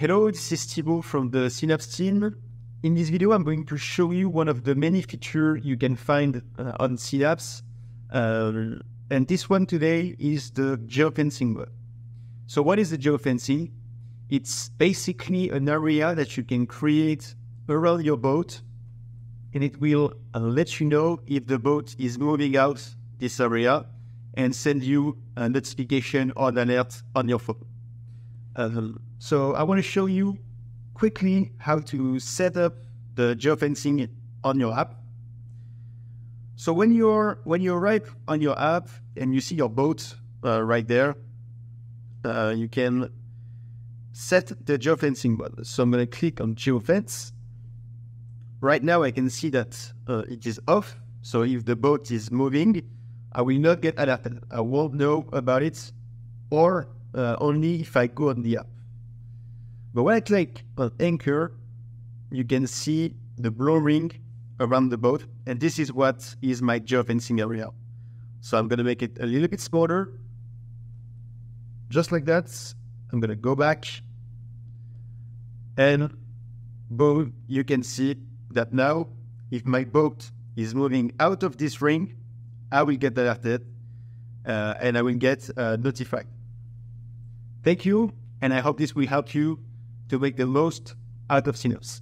Hello, this is Thibault from the Seanapps team. In this video, I'm going to show you one of the many features you can find uh, on Seanapps. Uh, and this one today is the geofencing mode. So what is the geofencing? It's basically an area that you can create around your boat and it will uh, let you know if the boat is moving out this area and send you a notification or an alert on your phone. Um, so I want to show you quickly how to set up the geofencing on your app. So when you're when you arrive on your app and you see your boat uh, right there, uh, you can set the geofencing button. So I'm going to click on geofence. Right now I can see that uh, it is off. So if the boat is moving, I will not get alerted. I won't know about it, or uh, only if I go on the app. But when I click on anchor, you can see the blue ring around the boat, and this is what is my geofencing area. So I'm gonna make it a little bit smaller, just like that. I'm gonna go back, and boom, you can see that now, if my boat is moving out of this ring, I will get alerted, uh, and I will get uh, notified. Thank you, and I hope this will help you to make the most out of Seanapps.